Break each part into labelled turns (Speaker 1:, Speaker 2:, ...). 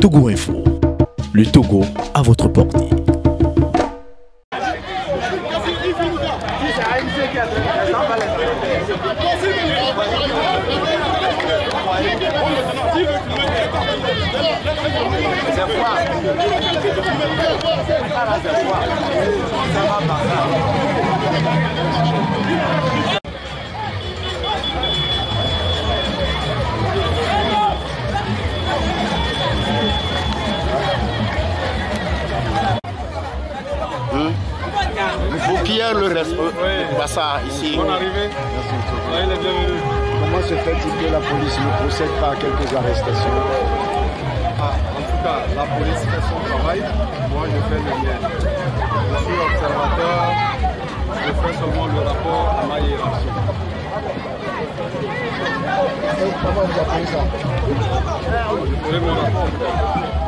Speaker 1: Togo Info. Le Togo à votre portée.
Speaker 2: Pierre le reste. Ça ici.
Speaker 3: Bonne arrivée. Soyez les bienvenus.
Speaker 4: Comment se fait-il que la police ne procède pas à quelques arrestations
Speaker 3: Ah, en tout cas, la police fait son travail. Moi, je fais le mien. Je suis observateur. Je fais seulement le rapport à ma hiérarchie.
Speaker 4: Comment vous appelez ça
Speaker 3: Je ferai mon rapport.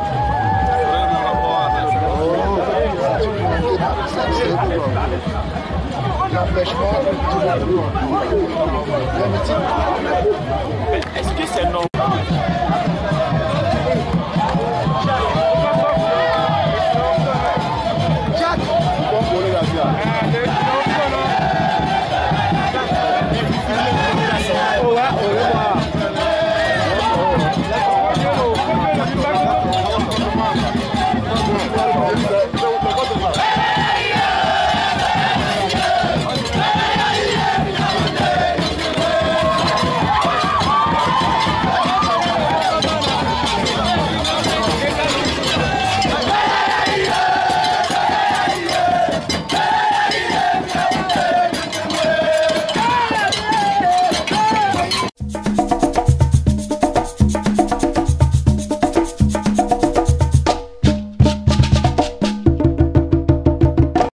Speaker 4: l'empêchement
Speaker 2: Est-ce que c'est normal Oh, wow, oh, wow.